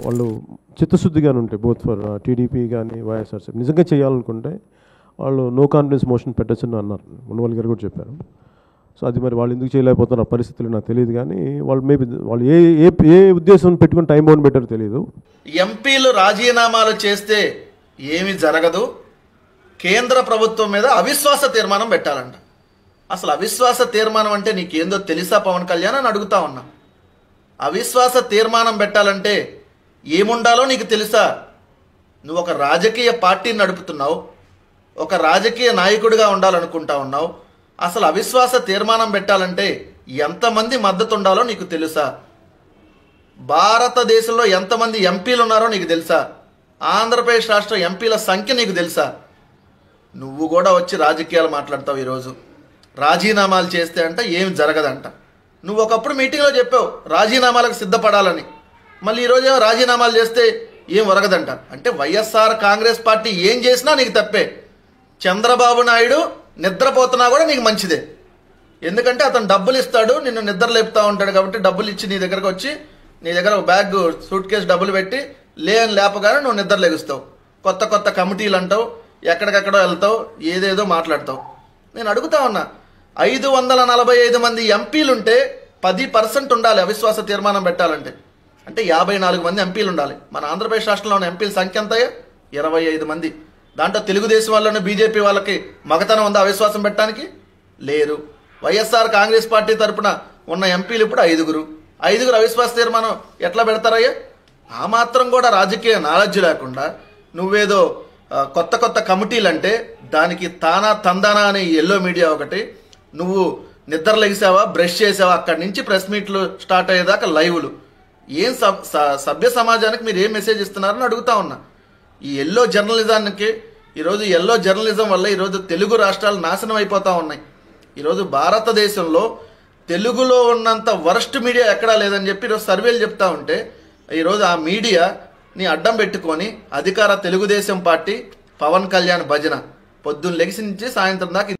వాళ్ళు చిత్తశుద్ధిగానే ఉంటాయి both for TDP కానీ వైఎస్ఆర్సీపీ నిజంగా చేయాలనుకుంటే వాళ్ళు నో కాన్ఫిడెన్స్ మోషన్ పెట్టచ్చని అన్నారు. మునవల్ గారు కూడా చెప్పారు. సో అది మరి వాళ్ళు ఎందుకు చేయలేకపోతున్న పరిస్థితులు నాకు తెలియదు కానీ వాళ్ళు మేబీ వాళ్ళు ఏ ఏ ఏ ఉద్దేశం పెట్టుకుని టైం బౌండ్ పెట్టారో తెలియదు ఎంపీలు రాజీనామాలు చేస్తే ఏమి జరగదు. కేంద్ర ప్రభుత్వం మీద అవిశ్వాస తీర్మానం పెట్టాలంట. అసలు అవిశ్వాస తీర్మానం అంటే నీకేందో తెలుసా పవన్ కళ్యాణ్ అని అడుగుతా ఉన్నా. అవిశ్వాస తీర్మానం పెట్టాలంటే ఏముండాలో నీకు తెలుసా? నువ్వు ఒక రాజకీయ పార్టీని నడుపుతున్నావు ఒక రాజకీయ నాయకుడిగా ఉండాలనుకుంటా ఉన్నావు. అసలు అవిశ్వాస తీర్మానం పెట్టాలంటే ఎంతమంది మద్దతు ఉండాలో నీకు తెలుసా? భారతదేశంలో ఎంతమంది ఎంపీలు ఉన్నారో నీకు తెలుసా? ఆంధ్రప్రదేశ్ రాష్ట్ర ఎంపీల సంఖ్య నీకు తెలుసా? నువ్వు కూడా వచ్చి రాజకీయాలు మాట్లాడతావు ఈరోజు. రాజీనామాలు చేస్తే అంట ఏం జరగదంట. నువ్వు ఒకప్పుడు మీటింగ్లో చెప్పావు రాజీనామాలకు సిద్ధపడాలని. మళ్ళీ ఈరోజు ఏమో రాజీనామాలు చేస్తే ఏం వరగదంట అంటే వైఎస్ఆర్ కాంగ్రెస్ పార్టీ ఏం చేసినా నీకు తప్పే. చంద్రబాబు నాయుడు నిద్రపోతున్నా కూడా నీకు మంచిదే. ఎందుకంటే అతను డబ్బులు ఇస్తాడు నిన్ను నిద్ర లేపుతా ఉంటాడు కాబట్టి డబ్బులు ఇచ్చి నీ దగ్గరకు వచ్చి నీ దగ్గర ఒక బ్యాగ్ సూట్ కేసు డబ్బులు పెట్టి లే అని లేపగానే నువ్వు నిద్ర లెగుస్తావు. కొత్త కొత్త కమిటీలు అంటావు ఎక్కడికెక్కడో వెళ్తావు ఏదేదో మాట్లాడతావు. నేను అడుగుతా ఉన్నా ఐదు వందల నలభై ఐదు మంది ఎంపీలుంటే పది పర్సెంట్ ఉండాలి అవిశ్వాస తీర్మానం పెట్టాలంటే. అంటే యాభై నాలుగు మంది ఎంపీలు ఉండాలి. మన ఆంధ్రప్రదేశ్ రాష్ట్రంలో ఉన్న ఎంపీల సంఖ్య ఎంత ఇరవై ఐదు మంది. దాంట్లో తెలుగుదేశం వాళ్ళను బీజేపీ వాళ్ళకి మగతనం ఉందా అవిశ్వాసం పెట్టడానికి? లేరు వైఎస్ఆర్ కాంగ్రెస్ పార్టీ తరపున ఉన్న ఎంపీలు ఇప్పుడు ఐదుగురు. ఐదుగురు అవిశ్వాస తీర్మానం ఎట్లా పెడతారయ్యా? ఆ మాత్రం కూడా రాజకీయ నాలెడ్జ్ లేకుండా నువ్వేదో కొత్త కొత్త కమిటీలు అంటే దానికి తానా తందానా అనే ఎల్లో మీడియా ఒకటి నువ్వు నిద్ర లెగిసావా బ్రష్ చేసావా అక్కడి నుంచి ప్రెస్ మీట్లు స్టార్ట్ అయ్యేదాకా లైవ్లు. ఏం సబ్ సభ్య సమాజానికి మీరు ఏం మెసేజ్ ఇస్తున్నారని అడుగుతా ఉన్నా. ఈ ఎల్లో జర్నలిజానికి ఈరోజు ఎల్లో జర్నలిజం వల్ల ఈరోజు తెలుగు రాష్ట్రాలు నాశనం అయిపోతా ఉన్నాయి. ఈరోజు భారతదేశంలో తెలుగులో ఉన్నంత వరస్ట్ మీడియా ఎక్కడా లేదని చెప్పి ఈరోజు సర్వేలు చెప్తా ఉంటే ఈరోజు ఆ మీడియాని అడ్డం పెట్టుకొని అధికార తెలుగుదేశం పార్టీ పవన్ కళ్యాణ్ భజన పొద్దున్న లెగిసి నుంచి సాయంత్రం దాకా